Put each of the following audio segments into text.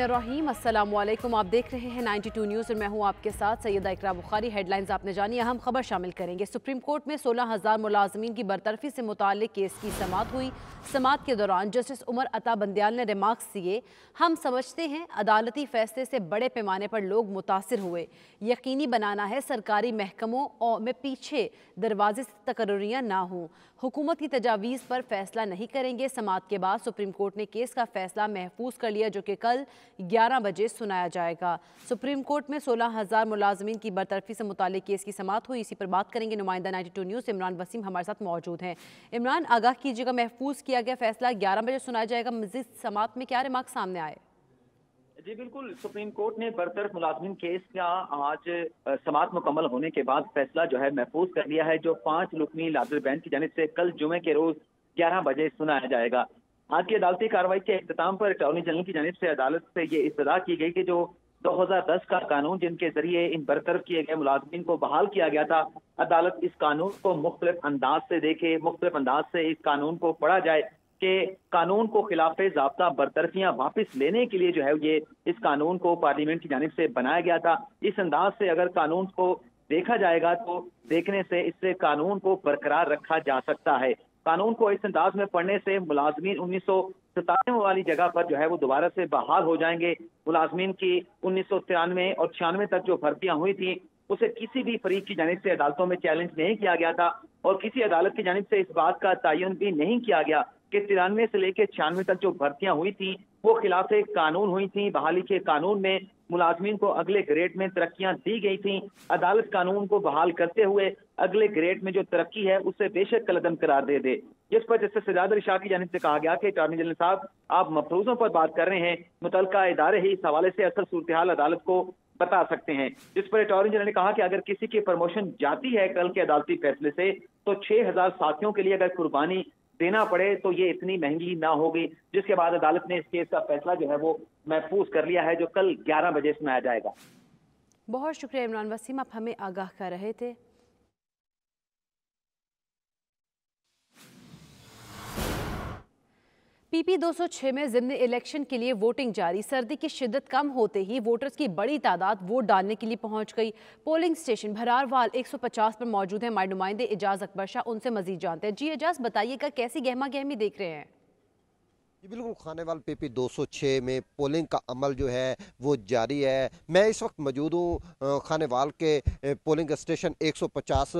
रहीम वालेकुम आप देख रहे हैं 92 न्यूज़ और मैं हूँ आपके साथ सैयदा इकरा बुखारी। हेडलाइंस आपने जानी, अहम खबर शामिल करेंगे। सुप्रीम कोर्ट में सोलह हज़ार मुलाजमीन की बरतरफी से मुतालिक केस की समात हुई। समात के दौरान जस्टिस उमर अता बंदयाल ने रिमार्क्स दिए। हम समझते हैं, अदालती फैसले से बड़े पैमाने पर लोग मुतासर हुए। यकीनी बनाना है सरकारी महकमों और में पीछे दरवाजे से तकर्रियाँ ना हों। हुकूमत की तजावीज़ पर फैसला नहीं करेंगे। समात के बाद सुप्रीम कोर्ट ने केस का फैसला महफूज कर लिया, जो कि कल 11 बजे सुनाया जाएगा। सुप्रीम कोर्ट में सोलह हज़ार मुलाजमीन की बरतरफी से मुतालिक केस की समात हुई। इसी पर बात करेंगे। नुमाइंदा 92 न्यूज़ इमरान वसीम हमारे साथ मौजूद हैं। इमरान, आगाह कीजिएगा, महफूज किया गया फैसला। ग्यारह बजे सुनाया जाएगा। मजीद समात में क्या रिमार्क सामने आए? जी, बिल्कुल। सुप्रीम कोर्ट ने बरतरफ मुलाजमिन केस का आज समात मुकम्मल होने के बाद फैसला जो है महफूज कर लिया है, जो पाँच रुकनी लादर बैंच की जानब से कल जुमे के रोज ग्यारह बजे सुनाया जाएगा। आज की अदालती कार्रवाई के अख्ताम पर अटॉर्नी जनरल की जानब से अदालत से ये इस्तः की गई कि जो 2010 का कानून जिनके ज़रिए इन बरतरफ किए गए मुलाजमीन को बहाल किया गया था, अदालत इस कानून को मुख्तलिफ़ अंदाज से देखे, मुख्तलिफ़ अंदाज से इस कानून को पढ़ा जाए। कि कानून को खिलाफ जबता बरतरफियाँ वापस लेने के लिए जो है ये इस कानून को पार्लियामेंट की जानब से बनाया गया था। इस अंदाज से अगर कानून को देखा जाएगा तो देखने से इससे कानून को बरकरार रखा जा सकता है। कानून को इस अंदाज में पढ़ने से मुलाजमीन उन्नीस सौ सतानवे वाली जगह पर जो है वो दोबारा से बहाल हो जाएँगे। मुलाजमीन की उन्नीस सौ तिरानवे और छियानवे तक जो भर्तियाँ हुई थी, उसे किसी भी फरीक की जानब से अदालतों में चैलेंज नहीं किया गया था और किसी अदालत की जानब से इस बात का तयन भी नहीं किया गया। कि तिरानवे से लेकर छियानवे तक जो भर्तियाँ हुई थी, वो खिलाफ कानून हुई थी। बहाली के कानून में मुलाजमीन को अगले ग्रेड में तरक्कियाँ दी गई थी। अदालत कानून को बहाल करते हुए अगले ग्रेड में जो तरक्की है, उसे बेशक कलदम करार दे दे। जिस पर जस्टिस सजाद अली शाह की जानब से कहा गया कि अटॉर्नी जनरल साहब, आप मफरूजों पर बात कर रहे हैं। मुतल इदारे ही इस हवाले से असल सूरत हाल अदालत को बता सकते हैं। जिस पर अटॉर्नी जनरल ने कहा कि अगर किसी की प्रमोशन जाती है कल के अदालती फैसले से तो छह हज़ार साथियों के लिए अगर कुर्बानी देना पड़े तो ये इतनी महँगी ना होगी जिसके बाद अदालत ने इस केस का फैसला जो है वो महफूज कर लिया है, जो कल 11 बजे सुनाया जाएगा। बहुत शुक्रिया इमरान वसीम, आप हमें आगाह कर रहे थे। पीपी 206 में जिमनी इलेक्शन के लिए वोटिंग जारी। सर्दी की शिद्दत कम होते ही वोटर्स की बड़ी तादाद वोट डालने के लिए पहुँच गई। पोलिंग स्टेशन भरारवाल 150 पर मौजूद है। हमारे नुमाइंदे एजाज अकबर शाह उनसे मजीद जानते हैं। जी, एजाज, बताइएगा, कैसी गहमा गहमी देख रहे हैं? जी बिल्कुल खानेवाल पीपी 206 में पोलिंग का अमल जो है, वो जारी है। मैं इस वक्त मौजूद हूँ खानेवाल के पोलिंग स्टेशन 150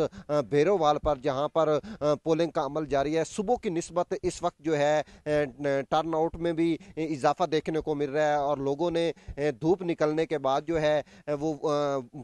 भेरोवाल पर, जहाँ पर पोलिंग का अमल जारी है। सुबह की नस्बत इस वक्त जो है टर्न आउट में भी इजाफा देखने को मिल रहा है और लोगों ने धूप निकलने के बाद जो है वो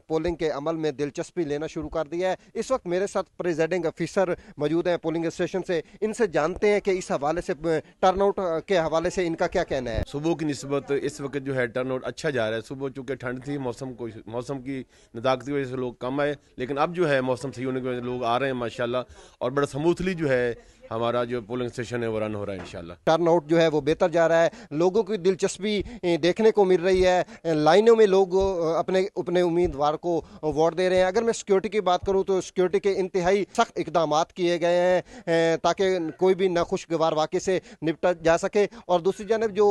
पोलिंग के अमल में दिलचस्पी लेना शुरू कर दिया है। इस वक्त मेरे साथ प्रेजिडेंट ऑफिसर मौजूद हैं पोलिंग स्टेशन से। इनसे जानते हैं कि इस हवाले से टर्न आउट के हवाले से इनका क्या कहना है? सुबह की नस्बत, इस वक्त जो है टर्न आउट अच्छा जा रहा है। सुबह चूँकि ठंड थी, मौसम को, मौसम की नदाकत की वजह से लोग कम आए, लेकिन अब जो है मौसम सही होने की वजह से लोग आ रहे हैं माशाला और बड़ा स्मूथली जो है हमारा जो पोलिंग स्टेशन है वो रन हो रहा है, इंशाल्लाह। टर्न आउट जो है वो बेहतर जा रहा है। लोगों की दिलचस्पी देखने को मिल रही है। लाइनों में लोग अपने अपने उम्मीदवार को वोट दे रहे हैं। अगर मैं सिक्योरिटी की बात करूँ तो सिक्योरिटी के इंतहाई सख्त इकदाम किए गए हैं ताकि कोई भी नाखुशगवार वाक़े से निपटा जा सके। और दूसरी जानब जो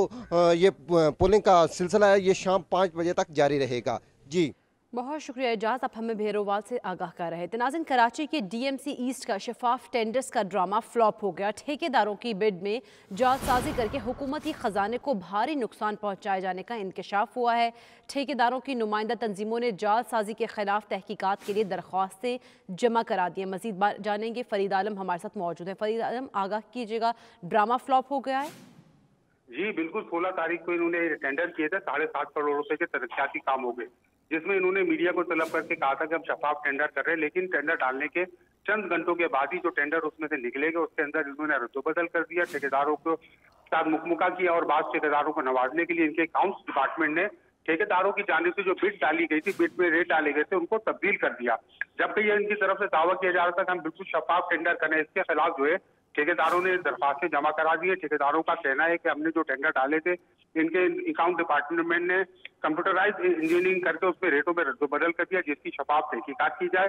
ये पोलिंग का सिलसिला है, ये शाम पाँच बजे तक जारी रहेगा। जी। बहुत शुक्रिया एजाज, आप हमें भेरोवाल से आगाह कर रहे थे नाजिन कराची के डीएमसी ईस्ट का शफाफ टेंडर्स का ड्रामा फ्लॉप हो गया। ठेकेदारों की बिड में जालसाजी करके हुकूमती ख़जाने को भारी नुकसान पहुँचाए जाने का इंकशाफ हुआ है। ठेकेदारों की नुमाइंदा तंजीमों ने जालसाजी के खिलाफ तहकीकत के लिए दरख्वास्तें जमा करा दी मजीद जानेंगे, फरीद आलम हमारे साथ मौजूद है। फरीद आलम, आगाह कीजिएगा। ड्रामा फ्लॉप हो गया है। जी, बिल्कुल, सोलह तारीख को इन्होंने टेंडर किए थे। साढ़े सात करोड़ रुपए के तरक्याती काम हो गए। जिसमें इन्होंने मीडिया को तलब करके कहा था कि हम शफाफ टेंडर कर रहे हैं, लेकिन टेंडर डालने के चंद घंटों के बाद ही जो टेंडर उसमें से निकलेगा, उसके अंदर इन्होंने रद्दोबदल कर दिया, ठेकेदारों को साथ मुकमुका किया और बाद ठेकेदारों को नवाजने के लिए इनके अकाउंट्स डिपार्टमेंट ने ठेकेदारों की जाने से जो बिड डाली गई थी बिड में रेट डाले गए थे, उनको तब्दील कर दिया। जबकि ये इनकी तरफ़ से दावा किया जा रहा था कि हम बिल्कुल शफाफ टेंडर करें इसके खिलाफ जो है ठेकेदारों ने दरखास्तें जमा करा दी है। ठेकेदारों का कहना है कि हमने जो टेंडर डाले थे इनके अकाउंट डिपार्टमेंट ने कंप्यूटराइज इंजीनियरिंग करके उसमें रेटों में रद्दबदल कर दिया, जिसकी शफाफ तहकीकात की जाए।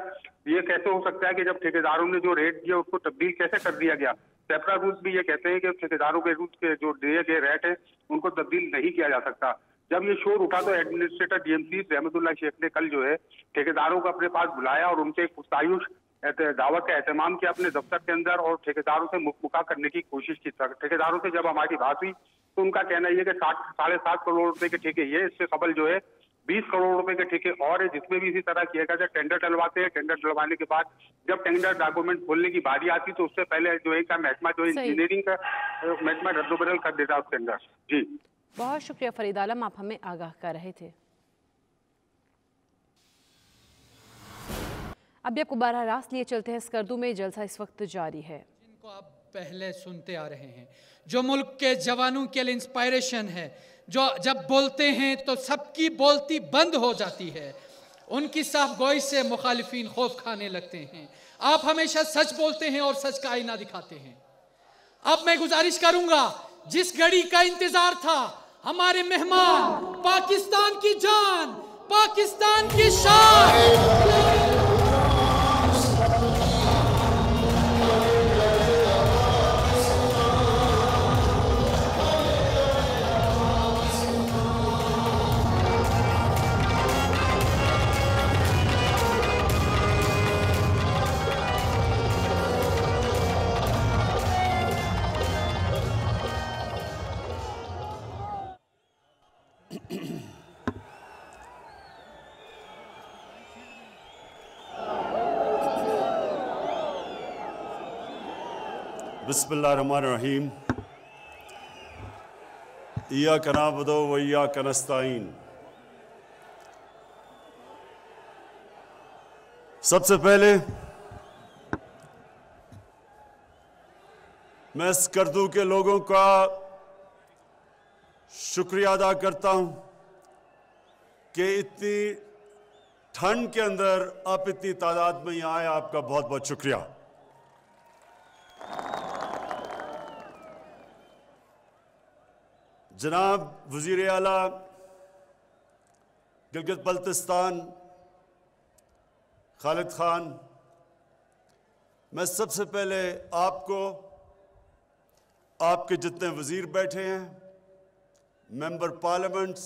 ये कैसे हो सकता है कि जब ठेकेदारों ने जो रेट दिया, उसको तब्दील कैसे कर दिया गया? सेपरा रूल्स भी ये कहते हैं कि ठेकेदारों के रूल्स के जो दिए गए रेट है, उनको तब्दील नहीं किया जा सकता। जब ये शोर उठा तो एडमिनिस्ट्रेटर डीएमसी रहमतुल्ला शेख ने कल जो है, ठेकेदारों को अपने पास बुलाया और उनसे पुस्तायुष दावत का एहतमाम किया अपने दफ्तर के अंदर और ठेकेदारों से मुखा करने की कोशिश की। ठेकेदारों से जब हमारी बात हुई तो उनका कहना यह कि साठ साढ़े सात करोड़ रुपए के ठेके ये इससे कबल जो है बीस करोड़ रुपए के ठेके और है जिसमें भी इसी तरह किया गया था टेंडर डलवाते हैं टेंडर डलवाने के बाद जब टेंडर डॉक्यूमेंट खोलने की बारी आती तो उससे पहले जो है महकमा जो इंजीनियरिंग का महकमा रद्दोबदल कर देता उसके अंदर। जी। बहुत शुक्रिया फरीद आलम आप हमें आगाह कर रहे थे। अब आपको बारह रास्त लिए चलते हैं स्कर्दू में जलसा इस वक्त जारी है। जिनको आप पहले सुनते आ रहे हैं। जो मुल्क के जवानों के लिए इंस्पायरेशन है, जो जब बोलते हैं तो सबकी बोलती बंद हो जाती है। उनकी साफ़ गोई से मुखालिफिन खौफ खाने लगते हैं। आप हमेशा सच बोलते हैं और सच का आईना दिखाते हैं। अब मैं गुजारिश करूँगा, जिस घड़ी का इंतज़ार था, हमारे मेहमान, पाकिस्तान की जान, पाकिस्तान की शान। बसमीम या कनाबदो वैया कनस्ताइन सबसे पहले मैं स्कर्दू के लोगों का शुक्रिया अदा करता हूँ कि इतनी ठंड के अंदर आप इतनी तादाद में यहाँ आए आपका बहुत बहुत शुक्रिया जनाब वज़ीर अला गिलगित बल्तिस्तान, खालिद खान, मैं सबसे पहले आपको, आपके जितने वज़ीर बैठे हैं, मेंबर पार्लियामेंट्स,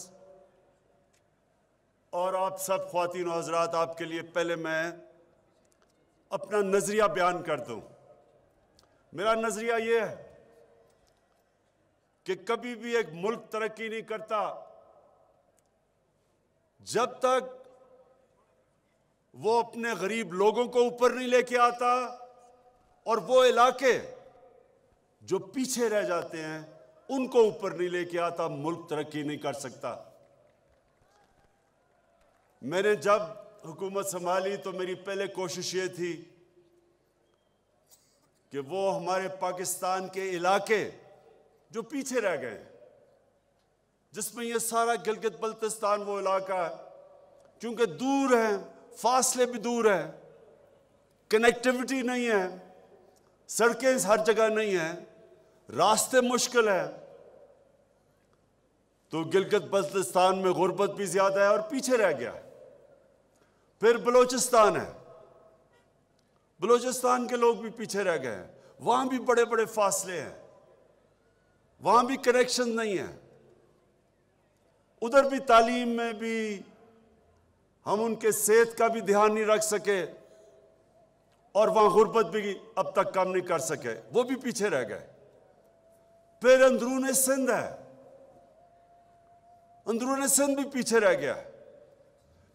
और आप सब खातिन हजरात, आपके लिए पहले मैं अपना नज़रिया बयान कर दूँ। मेरा नज़रिया ये है कि कभी भी एक मुल्क तरक्की नहीं करता। जब तक वो अपने गरीब लोगों को ऊपर नहीं लेके आता और वो इलाके जो पीछे रह जाते हैं, उनको ऊपर नहीं लेके आता, मुल्क तरक्की नहीं कर सकता। मैंने जब हुकूमत संभाली तो मेरी पहले कोशिश ये थी कि वो हमारे पाकिस्तान के इलाके जो पीछे रह गए। जिसमें ये सारा गिलगित बल्तिस्तान वो इलाका है, क्योंकि दूर है, फासले भी दूर है कनेक्टिविटी नहीं है, सड़कें हर जगह नहीं है, रास्ते मुश्किल है। तो गिलगित बल्तिस्तान में गुर्बत भी ज़्यादा है और पीछे रह गया। फिर बलोचिस्तान है। बलोचिस्तान के लोग भी पीछे रह गए हैं। वहाँ भी बड़े बड़े फासले हैं। वहाँ भी कनेक्शन नहीं है। उधर भी तालीम में भी हम उनके सेहत का भी ध्यान नहीं रख सके और वहाँ गुर्बत भी अब तक कम नहीं कर सके, वो भी पीछे रह गए। फिर अंदरून सिंध है। अंदरून सिंध भी पीछे रह गया।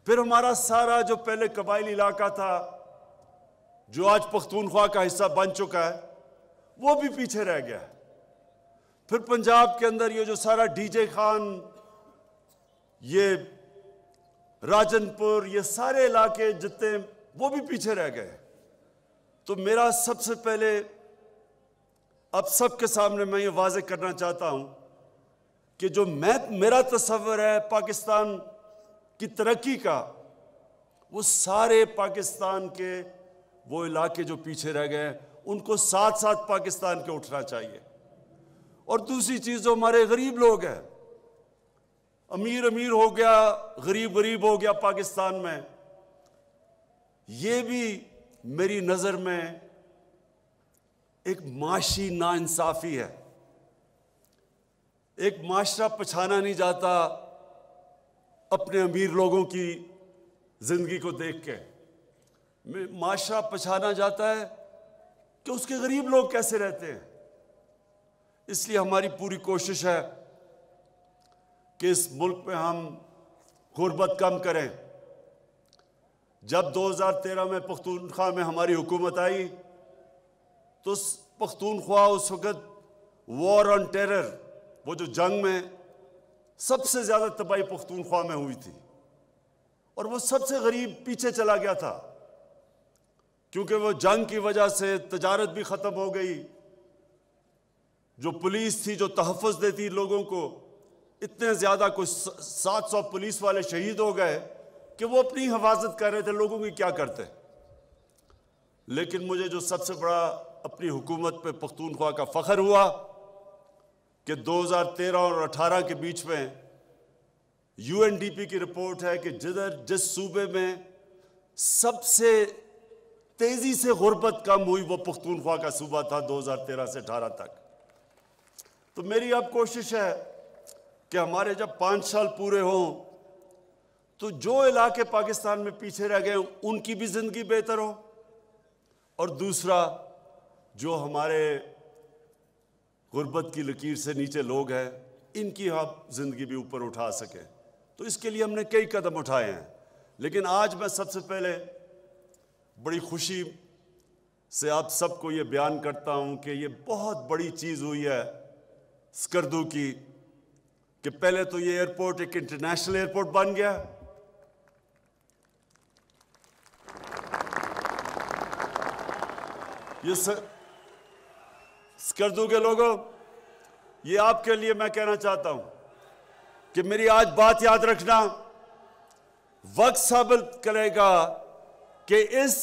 फिर हमारा सारा जो पहले कबाइली इलाका था, जो आज पख्तूनख्वा का हिस्सा बन चुका है, वो भी पीछे रह गया। फिर पंजाब के अंदर ये जो सारा डीजे खान, ये राजनपुर, ये सारे इलाके जितने, वो भी पीछे रह गए। तो मेरा सबसे पहले अब सबके सामने मैं ये वाजे करना चाहता हूँ कि जो मैं, मेरा तस्वर है पाकिस्तान की तरक्की का, वो सारे पाकिस्तान के, वो इलाके जो पीछे रह गए उनको साथ साथ पाकिस्तान के उठना चाहिए। और दूसरी चीज़ जो हमारे गरीब लोग हैं। अमीर अमीर हो गया, गरीब गरीब हो गया पाकिस्तान में। ये भी मेरी नज़र में एक माशी नाइंसाफी है। एक माशरा पछाना नहीं जाता अपने अमीर लोगों की ज़िंदगी को देख के। माशरा पछाना जाता है कि उसके गरीब लोग कैसे रहते हैं? इसलिए हमारी पूरी कोशिश है कि इस मुल्क में हम गुर्बत कम करें। जब 2013 में पख्तूनख्वा में हमारी हुकूमत आई तो पख्तूनख्वा उस वक़्त वॉर ऑन टेरर वो जो जंग में सबसे ज़्यादा तबाही पख्तूनख्वा में हुई थी और वो सबसे गरीब पीछे चला गया था, क्योंकि वो जंग की वजह से तजारत भी ख़त्म हो गई जो पुलिस थी, जो तहफ़ देती लोगों को, इतने ज़्यादा कुछ सात सौ पुलिस वाले शहीद हो गए कि वो अपनी हिफाजत कर रहे थे, लोगों की क्या करते लेकिन मुझे जो सबसे बड़ा अपनी हुकूमत पे पख्तूनख्वा का फ़ख्र हुआ कि 2013 और 18 के बीच में यूएनडीपी की रिपोर्ट है कि जिधर, जिस सूबे में सबसे तेज़ी से गुर्बत कम हुई, वो पख्तूनख्वा का सूबा था 2013 से 18 तक। तो मेरी अब कोशिश है कि हमारे जब पाँच साल पूरे हों तो जो इलाके पाकिस्तान में पीछे रह गए, उनकी भी ज़िंदगी बेहतर हो। और दूसरा, जो हमारे गुर्बत की लकीर से नीचे लोग हैं, इनकी आप ज़िंदगी भी ऊपर उठा सकें। तो इसके लिए हमने कई कदम उठाए हैं। लेकिन आज मैं सबसे पहले बड़ी खुशी से आप सबको ये बयान करता हूँ कि ये बहुत बड़ी चीज़ हुई है। स्कर्दू की कि पहले तो ये एयरपोर्ट एक इंटरनेशनल एयरपोर्ट बन गया। ये स्कर्दू के लोगों, ये आपके लिए मैं कहना चाहता हूँ कि मेरी आज बात याद रखना, वक्त साबित करेगा कि इस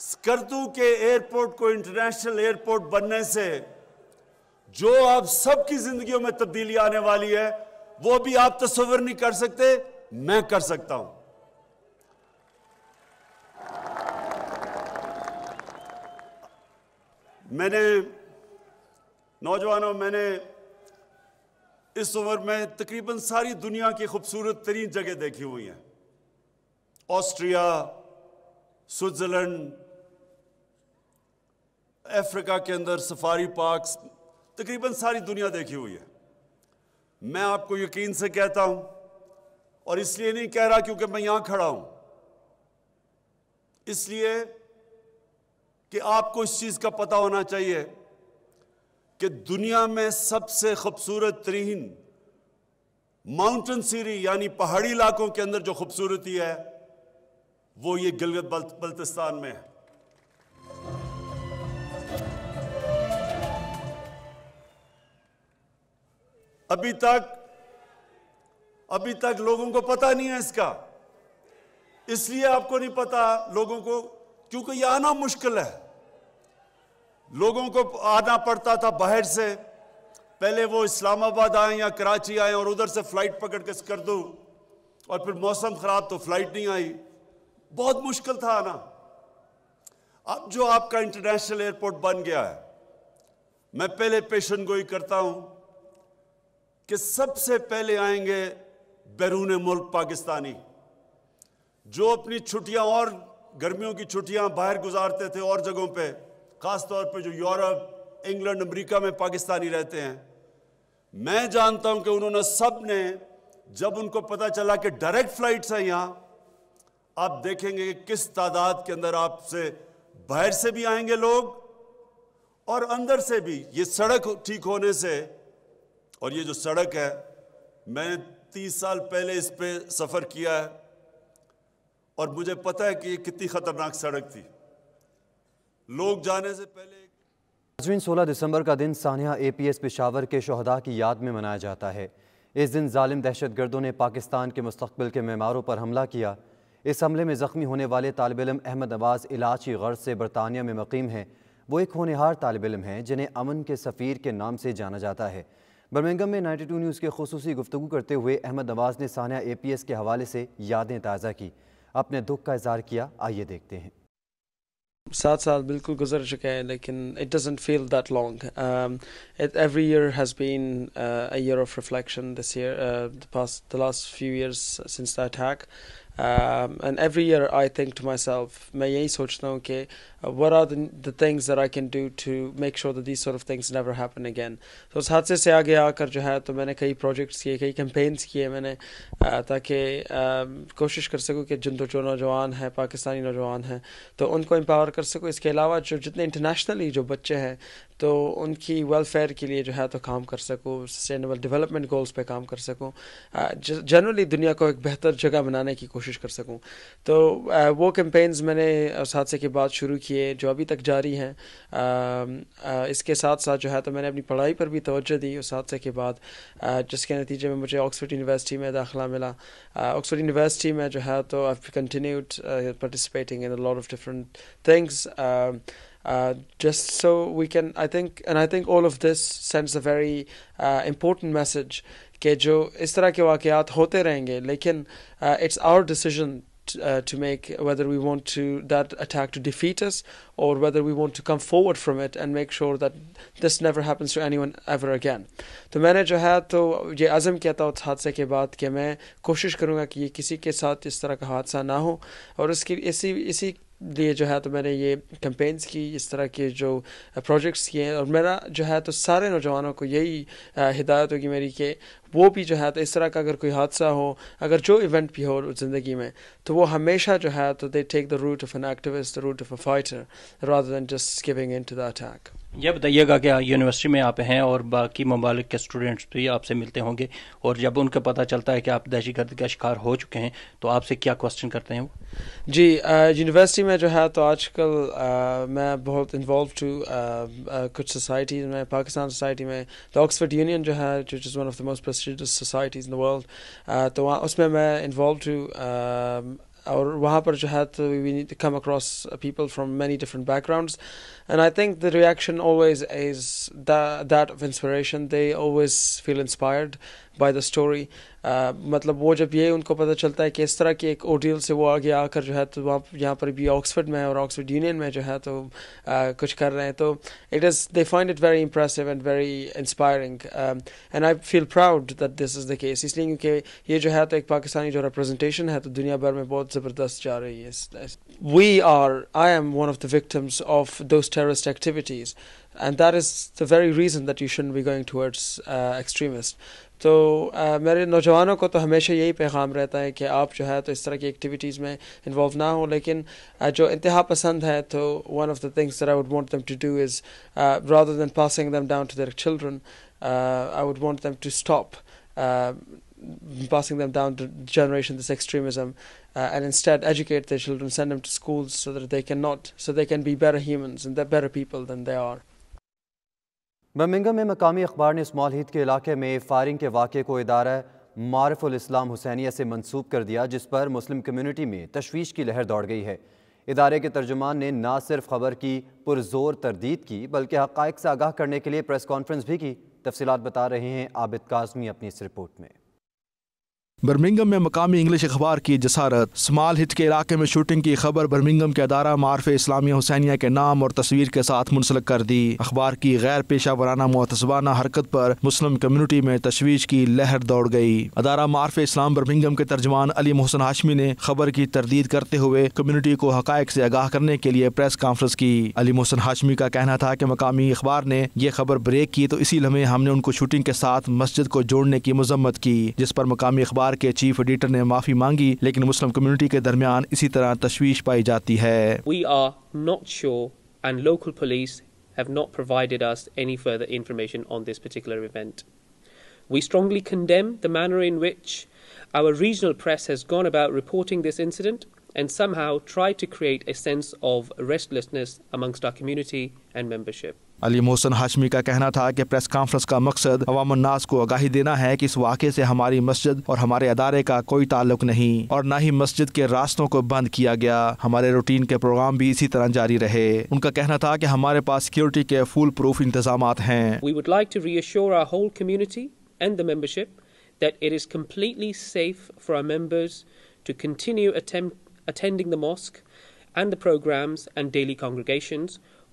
स्कर्दू के एयरपोर्ट को इंटरनेशनल एयरपोर्ट बनने से जो आप सबकी जिंदगियों में तब्दीली आने वाली है, वो भी आप तस्वर नहीं कर सकते, मैं कर सकता हूँ। मैंने, नौजवानों, मैंने इस उम्र में तकरीबन सारी दुनिया की खूबसूरत तरीन जगह देखी हुई हैं। ऑस्ट्रिया, स्विट्ज़रलैंड, अफ्रीका के अंदर सफारी पार्क्स तकरीबन सारी दुनिया देखी हुई है। मैं आपको यकीन से कहता हूँ, और इसलिए नहीं कह रहा क्योंकि मैं यहाँ खड़ा हूँ, इसलिए कि आपको इस चीज़ का पता होना चाहिए कि दुनिया में सबसे खूबसूरत तरीन माउंटेन सीरी यानी पहाड़ी इलाकों के अंदर जो खूबसूरती है, वो ये गिलगित बल्तिस्तान में है। अभी तक अभी तक लोगों को पता नहीं है इसका। इसलिए आपको नहीं पता लोगों को, क्योंकि यह आना मुश्किल है। लोगों को आना पड़ता था बाहर से, पहले वो इस्लामाबाद आए या कराची आए और उधर से फ़्लाइट पकड़ के कर दो, और फिर मौसम खराब तो फ़्लाइट नहीं आई। बहुत मुश्किल था आना। अब जो आपका इंटरनेशनल एयरपोर्ट बन गया है, मैं पहले पेशन गोई करता हूँ कि सबसे पहले आएँगे बैरून मुल्क पाकिस्तानी, जो अपनी छुट्टियाँ और गर्मियों की छुट्टियाँ बाहर गुजारते थे और जगहों पे ख़ास तौर पे जो यूरोप, इंग्लैंड, अमेरिका में पाकिस्तानी रहते हैं। मैं जानता हूँ कि उन्होंने सबने, जब उनको पता चला कि डायरेक्ट फ्लाइट्स हैं यहाँ, आप देखेंगे कि किस तादाद के अंदर आपसे बाहर से भी आएँगे लोग और अंदर से भी। ये सड़क ठीक होने से और ये जो सड़क है, मैंने तीस साल पहले इस पे सफ़र किया है और मुझे पता है कि ये कितनी ख़तरनाक सड़क थी। लोग जाने से पहले नाजरीन 16 दिसंबर का दिन सानिया ए पी एस पेशावर के शहदा की याद में मनाया जाता है। इस दिन जालिम दहशत गर्दों ने पाकिस्तान के मुस्तबिल के मेमारों पर हमला किया। इस हमले में ज़ख्मी होने वाले तालब इलम अहमद नवाज़ इलाज की गर्ज से बरतानिया में मकीम हैं। वो एक होनहार तालब इलम हैं जिन्हें अमन के सफ़ीर के नाम से जाना जाता है। बर्मिंगम में 92 न्यूज़ के खसूसी गुफ्तु करते हुए अहमद नवाज़ ने सानिया ए पी एस के हवाले से यादें ताज़ा की। अपने दुख का इजहार किया, आइए देखते हैं। सात साल बिल्कुल गुजर चुके हैं, लेकिन it doesn't feel that long every year has been year of reflection this year the last few years since the attack and every year I think to myself मैं यही सोचता हूँ कि what are the, the things that I can do to make sure that these sort of things never happen again? तो उस हादसे से आगे आकर जो है तो मैंने कई प्रोजेक्ट्स किए कई कैंपेन्स किए मैंने ताकि कोशिश कर सकूँ कि जिन जो नौजवान हैं पाकिस्तानी नौजवान हैं तो उनको एम्पावर कर सकूँ। इसके अलावा जो जितने इंटरनेशनली जो बच्चे हैं तो उनकी वेलफेयर के लिए जो है तो काम कर सकूँ सस्टेनेबल डेवलपमेंट गोल्स पे काम कर सकूँ। जनरली दुनिया को एक बेहतर जगह बनाने की कोशिश कर सकूँ। तो वो कैंपेन्स मैंने उस हादसे के बाद शुरू किए। किए जो अभी तक जारी हैं इसके साथ साथ जो है तो मैंने अपनी पढ़ाई पर भी तवज्जो दी उस हादसे के बाद जिसके नतीजे में मुझे ऑक्सफोर्ड यूनिवर्सिटी में दाखिला मिला। ऑक्सफोर्ड यूनिवर्सिटी में जो है तो I continued participating in lot of different things Uh, just so we can, I think, and I think all of this sends a very uh, important message कि जो इस तरह के वाक़ात होते रहेंगे लेकिन it's our decision uh, to make whether we want to that attack to defeat us or whether we want to come forward from it and make sure that this never happens to anyone ever again तो मैंने जो है तो ये अज़म किया था उस हादसे के बाद कि मैं कोशिश करूँगा कि ये किसी के साथ इस तरह का हादसा ना हो और इसकी इसी इसी लिए जो है तो मैंने ये कैंपेन्स की इस तरह के जो प्रोजेक्ट्स किए हैं और मेरा जो है तो सारे नौजवानों को यही हिदायत होगी मेरी कि वो भी जो है तो इस तरह का अगर कोई हादसा हो अगर जो इवेंट भी हो ज़िंदगी में तो वो हमेशा जो है तो they take the route of an activist the route of a fighter rather than just giving in to the attack यह बताइएगा कि यूनिवर्सिटी में आप हैं और बाकी ममालिक के स्टूडेंट्स भी आपसे मिलते होंगे और जब उनको पता चलता है कि आप दहशत गर्द का शिकार हो चुके हैं तो आपसे क्या क्वेश्चन करते हैं वो? जी यूनिवर्सिटी में जो है तो आजकल मैं बहुत इन्वॉल्व टू कुछ सोसाइटीज़ में पाकिस्तान सोसाइटी में तो ऑक्सफर्ड यूनियन जो है जो is one of the most prestigious societies in the world तो वहाँ उसमें मैं इन्वॉल्व टू और वहाँ पर जो है तो we need to come across people from many different backgrounds and I think the reaction always is that of inspiration they always feel inspired By the story मतलब वो जब ये उनको पता चलता है कि इस तरह की एक ओडियल से वो आगे आकर जो है तो वहाँ यहाँ पर भी ऑक्सफर्ड में और ऑक्सफर्ड यूनियन में जो है तो uh, कुछ कर रहे हैं तो it is they find it very impressive and very inspiring and I feel proud that this is the case इसलिए क्योंकि ये जो है तो एक पाकिस्तानी जो रिप्रेजेंटेशन है तो दुनिया भर में बहुत ज़बरदस्त जा रही है we are I am one of the victims of those terrorist activities and that is the very reason that you shouldn't be going towards uh, extremists. तो आ, मेरे नौजवानों को तो हमेशा यही पैगाम रहता है कि आप जो है तो इस तरह की एक्टिविटीज़ में इन्वॉल्व ना हो लेकिन आ, जो इंतहा पसंद है तो one of the things that I would want them to do is rather than passing them down to their children I would want them to stop them down to generation this extremism uh, and instead educate their children send them to schools so that they can not so they can be better humans and they're better people than they are Birmingham में मकामी अखबार ने small Heath के इलाके में firing के वाक़े को इदारा मारफुलस्लाम हुसैनिया से मनसूब कर दिया, जिस पर मुस्लिम कम्यूनिटी में तशवीश की लहर दौड़ गई है। इदारे के तर्जुमान ने ना सिर्फ़ खबर की पुरजोर तरदीद की, बल्कि हक़ से आगाह करने के लिए प्रेस कॉन्फ्रेंस भी की। तफसीत बता रहे हैं आबिद काजमी अपनी इस रिपोर्ट में। बर्मिंगम में मकामी इंग्लिश अखबार की जसारत। स्मॉल हिट के इलाके में शूटिंग की खबर बर्मिंगम के अदारा मारफ इस्लामिया हुसैनिया के नाम और तस्वीर के साथ मुंसलक कर दी। अखबार की गैर पेशा वराना मोतसबाना हरकत पर मुस्लिम कम्यूनिटी में तशवीश की लहर दौड़ गई। अदारा मारफ इस्लाम बर्मिंगम के तर्जमान अली मोहसन हाशमी ने खबर की तरदीद करते हुए कम्यूनिटी को हक से आगाह करने के लिए प्रेस कॉन्फ्रेंस की। अली मोहसन हाशमी का कहना था कि मकामी अखबार ने यह खबर ब्रेक की तो इसी लम्हे हमने उनको शूटिंग के साथ मस्जिद को जोड़ने की मजम्मत की, जिस पर मकामी अखबार के चीफ एडिटर ने माफ़ी मांगी लेकिन मुस्लिम कम्युनिटी के दरमियान इसी तरह तशवीश पाई जाती है We are not sure and local police have not provided us any further information on this particular event. We strongly condemn the manner in which our regional press has gone about reporting this incident and somehow tried to create a sense of restlessness amongst our community and membership. Ali Mohsin Hashmi का कहना था कि press conference का मकसद अवामन नास को आगाही देना है कि इस वाक़े से हमारी मस्जिद और हमारे अदारे का कोई ताल्लुक नहीं और न ही मस्जिद के रास्तों को बंद किया गया। हमारे रूटीन के प्रोग्राम भी इसी तरह जारी रहे। उनका कहना था कि हमारे पास सिक्योरिटी के फुल प्रूफ इंतज़ाम हैं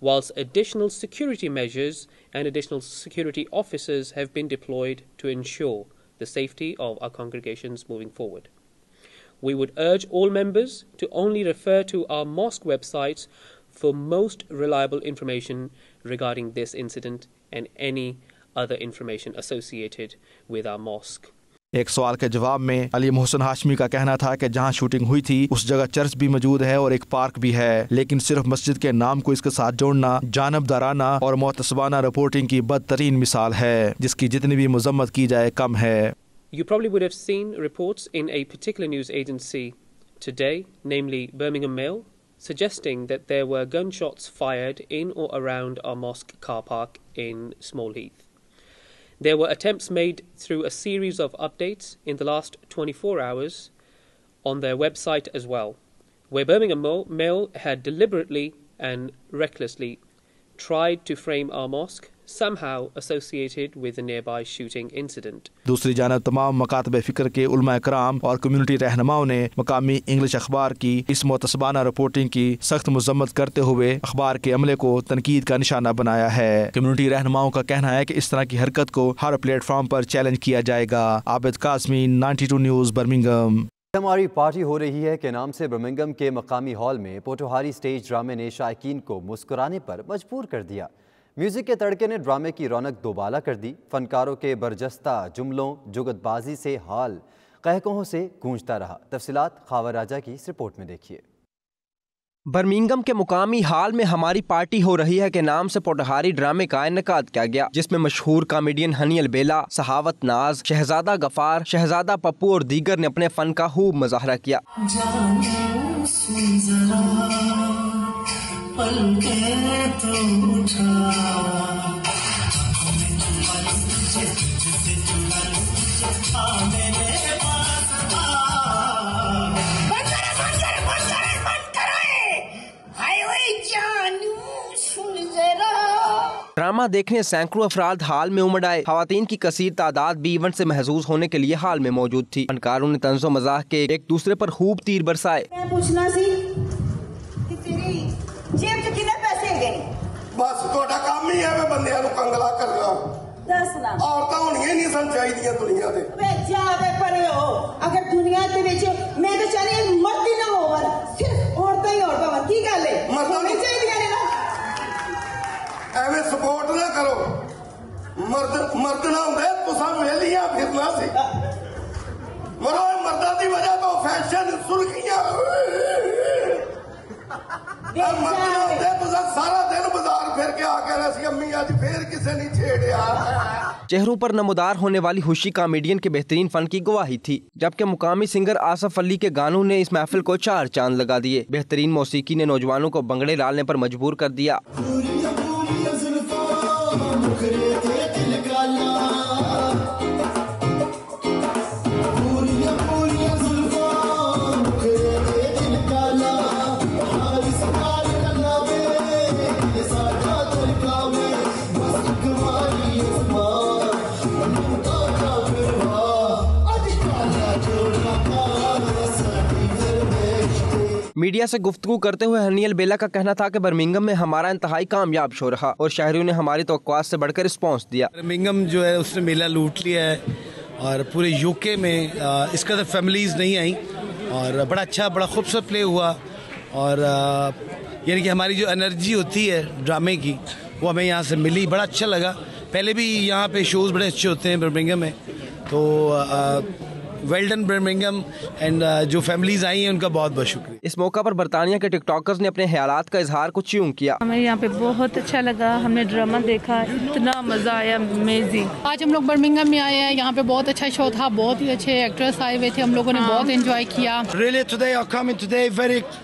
whilst additional security measures and additional security officers have been deployed to ensure the safety of our congregations moving forward. We would urge all members to only refer to our mosque websites for most reliable information regarding this incident and any other information associated with our mosque. एक सवाल के जवाब में अली मोहसन हाशमी का कहना था कि जहाँ शूटिंग हुई थी उस जगह चर्च भी मौजूद है और एक पार्क भी है लेकिन सिर्फ़ मस्जिद के नाम को इसके साथ जोड़ना जानबदाराना और मोतसबाना रिपोर्टिंग की बदतरीन मिसाल है जिसकी जितनी भी मजम्मत की जाए कम है You probably would have seen reports in a particular news agency today, namely Birmingham Mail, suggesting that there were gunshots fired in or around our mosque car park in Small Heath. There were attempts made through a series of updates in the last 24 hours on their website as well, where Birmingham Mail had deliberately and recklessly tried to frame our mosque somehow associated with the nearby shooting incident. दूसरी जानब तमाम मकातब फ़िक्र के उलमा कराम और community रहनुमाओं ने मकामी इंग्लिश अखबार की इस मोतसबाना रिपोर्टिंग की सख्त मजम्मत करते हुए अखबार के अमले को तनकीद का निशाना बनाया है। कम्युनिटी रहनुमाओं का कहना है कि इस तरह की हरकत को हर प्लेटफॉर्म पर चैलेंज किया जाएगा। Abid Qasmi 92 news Birmingham. हमारी पार्टी हो रही है के नाम से बर्मिंगम के मकामी हॉल में पोटोहारी स्टेज ड्रामे ने शायकीन को मुस्कुराने पर मजबूर कर दिया। म्यूज़िक के तड़के ने ड्रामे की रौनक दोबाला कर दी। फनकारों के बरजस्ता जुमलों जुगतबाजी से हाल कहकों से गूंजता रहा। तफसीलात खावर राजा की इस रिपोर्ट में देखिए। बर्मिंगम के मुकामी हाल में हमारी पार्टी हो रही है के नाम से पोटहारी ड्रामे का इनका किया गया जिसमें मशहूर कॉमेडियन हनील बेला सहावत नाज शहजादा गफार शहजादा पप्पू और दीगर ने अपने फन का खूब मुजाहरा किया। ड्रामा देखने सैकड़ों अफराद हाल में उमड़ आए। खातन की कसीर तादाद भी इवेंट से महसूस होने के लिए हाल में मौजूद थी। फनकारों ने तंजो मज़ाक के एक दूसरे पर खूब तीर बरसाए। पूछना सी बस ਤੁਹਾਡਾ ਕੰਮ ਹੀ ਮੈਂ ਬੰਦਿਆਂ ਨੂੰ ਕੰਗਲਾ ਕਰਨਾ। ਦੱਸ ਨਾ। ਔਰਤਾਂ ਹੋਣੀਆਂ ਨਹੀਂ ਸਨ ਚਾਹੀਦੀਆਂ ਦੁਨੀਆ ਤੇ। ਵੇ ਜਾਵੇ ਪਰੇ ਹੋ। ਅਗਰ ਦੁਨੀਆ ਦੇ ਵਿੱਚ ਮੈਂ ਤਾਂ ਚਾਹ ਰਹੀ ਮਰਦ ਹੀ ਨਾ ਹੋਵਣ ਸਿਰਫ ਔਰਤਾਂ ਹੀ ਔਰਤਾਂ ਹੋਵਣ ਕੀ ਗੱਲ ਹੈ ਮਰਦਾਂ ਹੋਣੀ ਚਾਹੀਦੀਆਂ ਨੇ ਨਾ। ਐਵੇਂ ਸਪੋਰਟ ਨਾ ਕਰੋ। ਮਰਦ ਮਰਦ ਨਾ ਹੁੰਦੇ ਤੁਸੀਂ ਵੇਲੀਆਂ ਫਿਰਨਾ ਸੀ। ਮਰੋ ਮਰਦਾਂ ਦੀ ਵਜ੍ਹਾ ਤੋਂ ਫੈਸ਼ਨ ਸੁਰਖੀਆਂ। चेहरों पर नमोदार होने वाली खुशी कॉमेडियन के बेहतरीन फन की गवाही थी जबकि मुकामी सिंगर आसफ अली के गानों ने इस महफिल को चार चाँद लगा दिए। बेहतरीन मौसीकी ने नौजवानों को बंगड़े डालने पर मजबूर कर दिया। मीडिया से गुफ्तगू करते हुए हनियल बेला का कहना था कि बर्मिंगम में हमारा इंतहाई कामयाब शो रहा और शहरियों ने हमारी तो से बढ़कर रिस्पॉन्स दिया। बर्मिंगम जो है, उसने मेला लूट लिया है और पूरे यूके में इसका तो फैमिलीज़ नहीं आई और बड़ा अच्छा बड़ा खूबसूरत प्ले हुआ और यानी कि हमारी जो एनर्जी होती है ड्रामे की, वो हमें यहाँ से मिली, बड़ा अच्छा लगा। पहले भी यहाँ पे शोज़ बड़े अच्छे होते हैं बर्मिंगम में तो वेल ब्रमिंगम एंड uh, जो फैमिलीज़ आई हैं उनका बहुत बहुत शुक्रिया इस मौका पर बरतानिया के टिकटॉकर्स ने अपने ख्याल का इजहार कुछ यूँ किया हमें यहाँ पे बहुत अच्छा लगा हमने ड्रामा देखा इतना मज़ा आया अमेजिंग आज हम लोग बर्मिंगम में आए हैं यहाँ पे बहुत अच्छा शो था बहुत ही अच्छे एक्ट्रेस आए हुए थे हम लोगों ने हाँ। बहुत इंजॉय किया really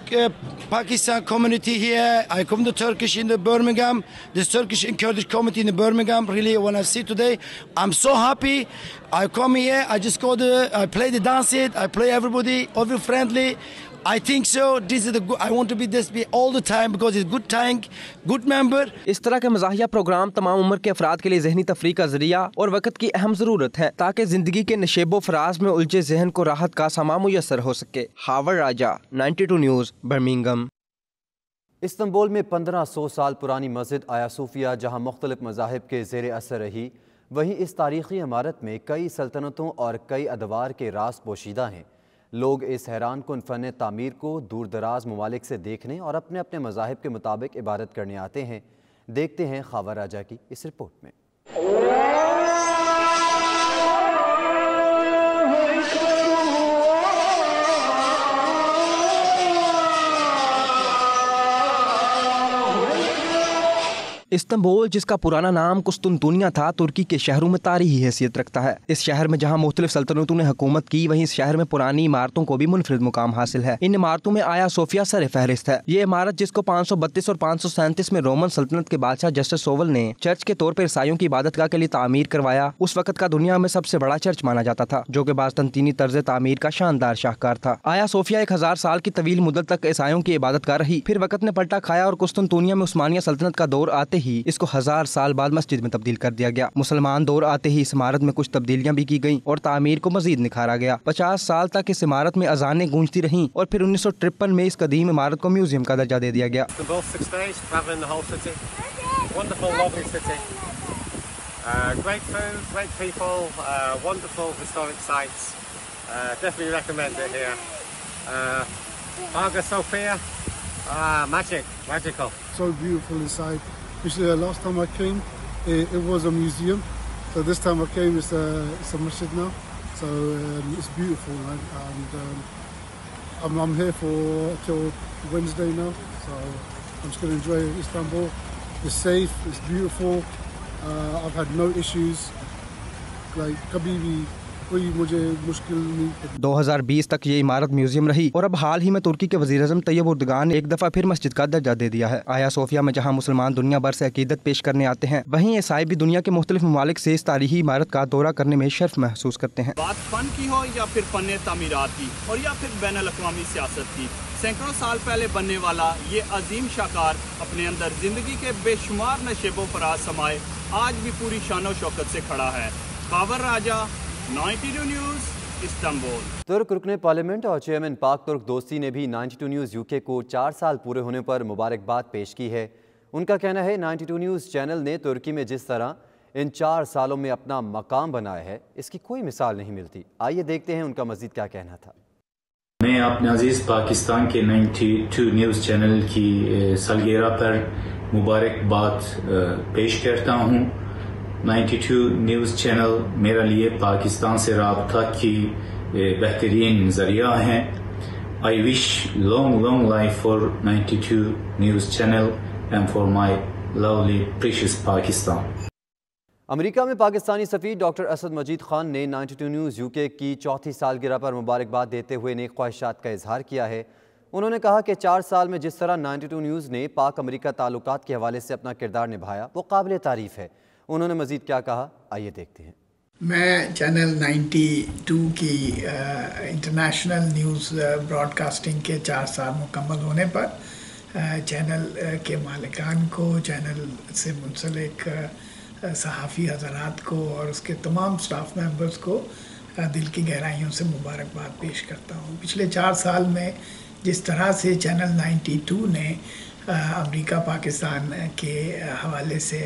uh, Pakistan community here. I come to Turkish in the Birmingham. The Turkish and Kurdish community in the Birmingham. Really, when I see today, I'm so happy. I come here. I just go to. Play the dance it. I play everybody. All friendly. I think so. This is the. Good, I want to be this be all the time because it's good time, good member. इस तरह के मजाहिया programme तमाम उम्र के अफराद के लिए जहनी तफरी का ज़रिया और वक्त की अहम ज़रूरत है ताकि ज़िंदगी के नशेबो फराज में उलझे जहन को राहत का समा मुयसर हो सके Hawar Raja 92 news Birmingham Istanbul में पंद्रह सौ साल पुरानी मस्जिद आया सूफिया जहाँ मुख्तलिफ़ मजाहब के जेर असर रही वहीं इस तारीखी इमारत में कई सल्तनतों और कई अदवार के रास पोशीदा हैं। लोग इस हैरान कन फ़न तमीर को दूर दराज ममालिक से देखने और अपने अपने मजाहब के मुताबिक इबारत करने आते हैं। देखते हैं खावर राजा की इस रिपोर्ट में। इस्तंबुल, जिसका पुराना नाम कुस्तुनतुनिया था, तुर्की के शहरों में तारीखी हैसियत रखता है। इस शहर में जहाँ मुख्तलिफ़ सल्तनतों ने हुकूमत की, वहीं इस शहर में पुरानी इमारतों को भी मुनफरद मुकाम हासिल है। इन इमारतों में आया सोफिया सर फहरिस्त है। ये इमारत, जिसको पाँच सौ बत्तीस और पाँच सौ सैंतीस में रोमन सल्तनत के बादशाह जस्टिस सोवल ने चर्च के तौर पर ईसाइयों की इबादत के लिए तामीर करवाया, उस वक्त का दुनिया में सबसे बड़ा चर्च माना जाता था, जो की बास्तनतीनी तर्ज तामीर का शानदार शाहकार था। आया सोफिया एक हज़ार साल की तवील मुद्दत तक ईसाइयों की इबादत रही। फिर वक्त ने पलटा खाया और कुस्तुनतुनिया में उस्मानिया सल्तनत का दौर आते ही इसको हज़ार साल बाद मस्जिद में तब्दील कर दिया गया मुसलमान दौर आते ही इस इमारत में कुछ तब्दीलियाँ भी की गई और तामीर को मजीद निखारा गया पचास साल तक इस इमारत में अजाने गूंजती रही और फिर उन्नीस सौ तिरपन में इस कदीम इमारत को म्यूज़ियम का दर्जा दे दिया गया Uh, great food, great people, uh, wonderful historic sites. Uh, definitely recommend it here. Uh, Hagia Sophia, uh, magic, magical. So beautiful inside. Actually, the last time I came, it, it, was a museum. So this time I came, it's a, it's a masjid now. So um, it's beautiful, and um, I'm, I'm, here for till Wednesday now. So I'm just going to enjoy Istanbul. It's safe, it's beautiful. Uh, I've had no issues. Like Kabibi, 2020 तक ये इमारत museum रही और अब हाल ही में तुर्की के वजी अजम तैयब उर्दगान ने एक दफ़ा फिर मस्जिद का दर्जा दे दिया है। आया सोफिया में जहाँ मुसलमान दुनिया भर से अकीदत पेश करने आते हैं वहीं ईसाई भी दुनिया के मुख्तलिफ़ ममालिक से इस तारीखी इमारत का दौरा करने में शर्फ महसूस करते हैं। बात फन की हो या फिर फन तमीरत की और या फिर बैन अवी सियासत की। सैकड़ों साल पहले बनने वाला ये अजीम शाकार अपने अंदर ज़िंदगी के बेशुमार नशेबों पर आज समाये आज भी पूरी शानो शौकत से खड़ा है। कावर राजा तुर्क रुकने पार्लियामेंट और चेयरमैन पाक तुर्क दोस्ती ने भी 92 न्यूज़ यूके को चार साल पूरे होने पर मुबारकबाद पेश की है। उनका कहना है 92 न्यूज़ चैनल ने तुर्की में जिस तरह इन चार सालों में अपना मकाम बनाया है इसकी कोई मिसाल नहीं मिलती। आइए देखते हैं उनका मजीद क्या कहना था। मैं अपने अज़ीज़ पाकिस्तान के 92 न्यूज़ चैनल की सलगेरा पर मुबारकबाद पेश करता हूँ। 92 न्यूज़ चैनल मेरे लिए पाकिस्तान से रबता की बेहतरीन ज़रिया है। I wish long long life for 92 news channel and for my lovely precious Pakistan America में पाकिस्तानी सफ़ी डॉक्टर असद मजीद खान ने 92 न्यूज़ यूके की चौथी सालगिरह पर मुबारकबाद देते हुए नेक ख्वाहिशात का इजहार किया है। उन्होंने कहा कि चार साल में जिस तरह 92 न्यूज़ ने पाक अमेरिका ताल्लुक के हवाले से अपना किरदार निभाया, वो काबिल तारीफ़ है। उन्होंने मजीद क्या कहा? आइए देखते हैं। मैं चैनल 92 की इंटरनेशनल न्यूज़ ब्रॉडकास्टिंग के चार साल मुकम्मल होने पर चैनल के मालिकान को चैनल से मुंसलिक सहाफ़ी हजरात को और उसके तमाम स्टाफ मेंबर्स को दिल की गहराइयों से मुबारकबाद पेश करता हूँ। पिछले चार साल में जिस तरह से चैनल 92 ने अमेरिका पाकिस्तान के हवाले से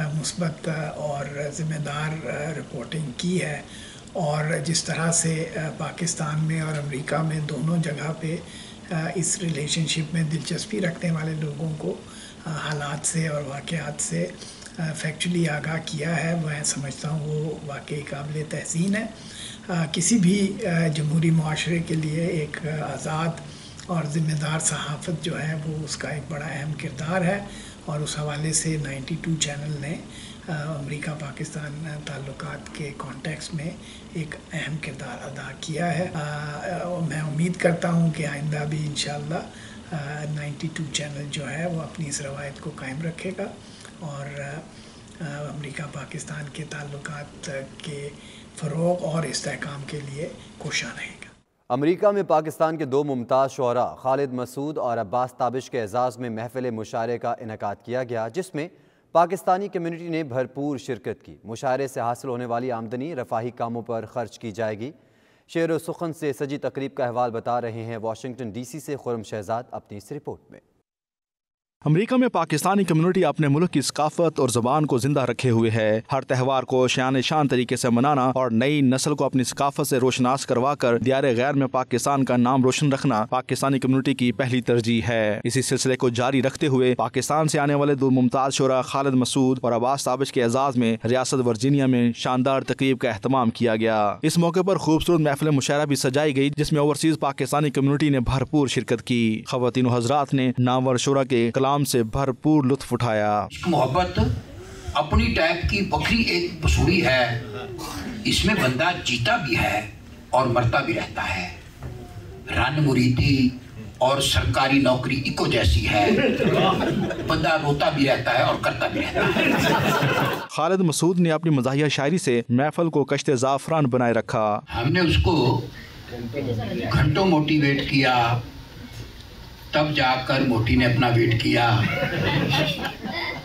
मुस्बत और ज़िम्मेदार रिपोर्टिंग की है। और जिस तरह से पाकिस्तान में और अमेरिका में दोनों जगह पे इस रिलेशनशिप में दिलचस्पी रखने वाले लोगों को हालात से और वाक़ात से फैक्चुअली आगाह किया है, मैं समझता हूँ वो वाकई काबिल तहसीन है। किसी भी जमहूरी माशरे के लिए एक आज़ाद और ज़िम्मेदार सहाफ़त जो है, वो उसका एक बड़ा अहम किरदार है। और उस हवाले से 92 चैनल ने अमेरिका पाकिस्तान ताल्लुकात के कॉन्टेक्स्ट में एक अहम किरदार अदा किया है। आ, मैं उम्मीद करता हूँ कि आइंदा भी इन 92 चैनल जो है वो अपनी इस रवायत को कायम रखेगा और अमेरिका पाकिस्तान के ताल्लुकात के फ़रोग और इसकाम के लिए कोशा रहेगा अमेरिका में पाकिस्तान के दो मुमताज़ शरा खालिद मसूद और अब्बास ताबिश के एजाज़ में महफिल मुशारे का इनका किया गया, जिसमें पाकिस्तानी कम्यूनिटी ने भरपूर शिरकत की। मुशारे से हासिल होने वाली आमदनी रफाही कामों पर खर्च की जाएगी। शेर व सुखन से सजी तकरीब का अहवाल बता रहे हैं। वाशिंगटन डी सी से खुरम शहजाद अपनी इस रिपोर्ट में। अमेरिका में पाकिस्तानी कम्युनिटी अपने मुल्क की सकाफत और जबान को ज़िंदा रखे हुए है। हर त्यौहार को शान शान तरीके से मनाना और नई नस्ल को अपनी सकाफत से रोशनास करवा कर दियार गैर में पाकिस्तान का नाम रोशन रखना पाकिस्तानी कम्युनिटी की पहली तरजीह है। इसी सिलसिले को जारी रखते हुए पाकिस्तान से आने वाले दो मुमताज़ शोरा खालिद मसूद और अब्बास ताबिश के एजाज में रियासत वर्जीनिया में शानदार तकरीब का अहतमाम किया गया। इस मौके पर खूबसूरत महफिल मुशायरा भी सजाई गई, जिसमें ओवरसीज पाकिस्तानी कम्युनिटी ने भरपूर शिरकत की। खवतिन हजरात ने नामवर शोरा के कलाम से भरपूर लुत्फ उठाया। मोहब्बत अपनी टाइप की बकरी एक बसूड़ी है। इसमें बंदा जीता भी है और मरता भी रहता है। रन मुरीदी और सरकारी नौकरी इको जैसी है। बंदा रोता भी रहता है और करता भी रहता है। खालिद मसूद ने अपनी मजाहिया शायरी से महफल को कश्ते जाफरान बनाए रखा। हमने उसको घंटों मोटिवेट किया तब जाकर मोटी ने अपना वेट किया।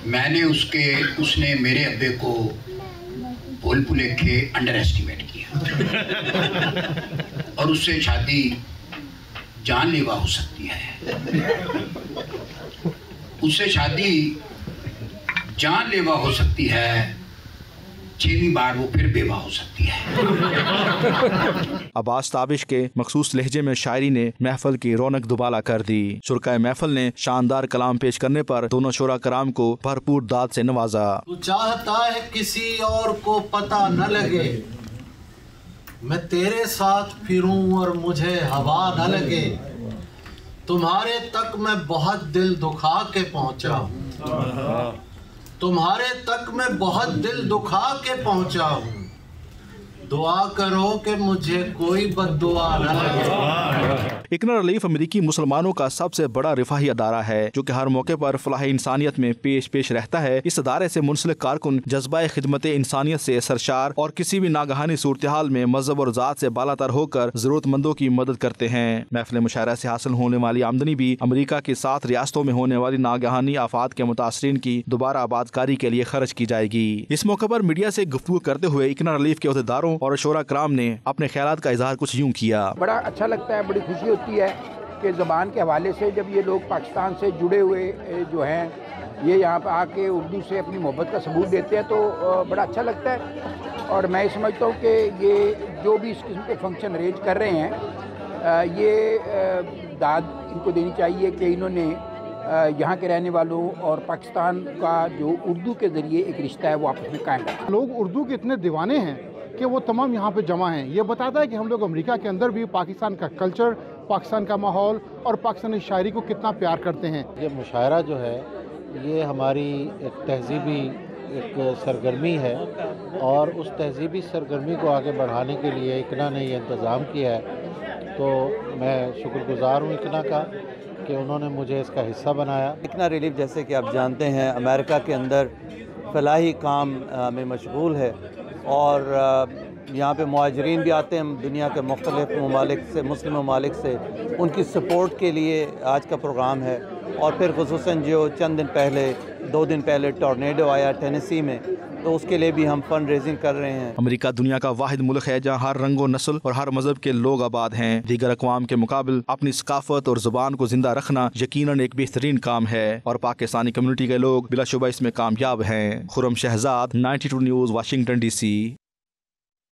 मैंने उसके, उसने मेरे अब्बे को भूल भुलेखे अंडर एस्टिमेट किया। और उससे शादी जानलेवा हो सकती है। उससे शादी जानलेवा हो सकती है। छवीं बार वो फिर बेवा हो सकती है। अब्बास ताबिश के मखसूस लहजे में शायरी ने महफल की रौनक दुबाला कर दी। शुरा महफल ने शानदार कलाम पेश करने पर दोनों शोरा कराम को भरपूर दाद से नवाजा। तू चाहता है किसी और को पता न लगे मैं तेरे साथ फिरूं और मुझे हवा न लगे तुम्हारे तक मैं बहुत दिल दुखा के पहुँचा हूँ। तुम्हारे तक मैं बहुत दिल दुखा के पहुँचा हूँ। दुआ करो कि मुझे कोई इकना अमरीकी मुसलमानों का सबसे बड़ा रिफाही अदारा है, जो कि हर मौके पर फलाह इंसानियत में पेश पेश रहता है। इस अदारे से मुंसलिक कारकुन जज्बा खिदमत इंसानियत से सरशार और किसी भी नागहानी सूरत हाल में मज़हब और ज़ात से बालातर होकर जरूरतमंदों की मदद करते हैं। महफिल मुशायरा से हासिल होने वाली आमदनी भी अमरीका की सात रियासतों में होने वाली नागहानी आफात के मुतासरीन की दोबारा आबादकारी के लिए खर्च की जाएगी। इस मौके पर मीडिया से गुफ्तु करते हुए इकना रिलीफ के अहदेदारों और शोरा कराम ने अपने ख्याल का इजहार कुछ यूँ किया। बड़ा अच्छा लगता है बड़ी खुशी होती है कि ज़बान के हवाले से जब ये लोग पाकिस्तान से जुड़े हुए जो हैं ये यहाँ पर आके उर्दू से अपनी मोहब्बत का सबूत देते हैं तो बड़ा अच्छा लगता है। और मैं समझता हूँ कि ये जो भी इस किस्म के फ़ंक्शन अरेंज कर रहे हैं ये दाद इनको देनी चाहिए कि इन्होंने यहाँ के रहने वालों और पाकिस्तान का जो उर्दू के ज़रिए एक रिश्ता है वो आपस में कायम लोग उर्दू के इतने दीवाने हैं कि वो तमाम यहाँ पे जमा हैं। ये बताता है कि हम लोग अमेरिका के अंदर भी पाकिस्तान का कल्चर पाकिस्तान का माहौल और पाकिस्तानी शायरी को कितना प्यार करते हैं। ये मुशायरा जो है ये हमारी एक तहजीबी एक सरगर्मी है और उस तहजीबी सरगर्मी को आगे बढ़ाने के लिए इकना ने ये इंतज़ाम किया है। तो मैं शुक्रगुजार हूँ इकना का कि उन्होंने मुझे इसका हिस्सा बनाया। इकना रिलीफ जैसे कि आप जानते हैं अमेरिका के अंदर फलाही काम में मशगूल है। और यहाँ पे महाजरीन भी आते हैं दुनिया के मुख्तलिफ़ ममालिक से, मुस्लिम ममालिक से। उनकी सपोर्ट के लिए आज का प्रोग्राम है। और फिर खसूस जो चंद दिन पहले, दो दिन पहले टॉर्नेडो आया टेनेसी में तो उसके लिए भी हम फंड रेजिंग कर रहे हैं। अमेरिका दुनिया का वाहिद मुल्क है, जहाँ हर रंगो नस्ल और हर मज़हब के लोग आबाद हैं। दीगर अकवाम के मुकाबले अपनी सकाफत और ज़ुबान को ज़िंदा रखना यकीनन एक बेहतरीन काम है और पाकिस्तानी कम्युनिटी के लोग बिलाशुबा इसमें कामयाब हैं। Khurram Shahzad 92 news, Washington DC.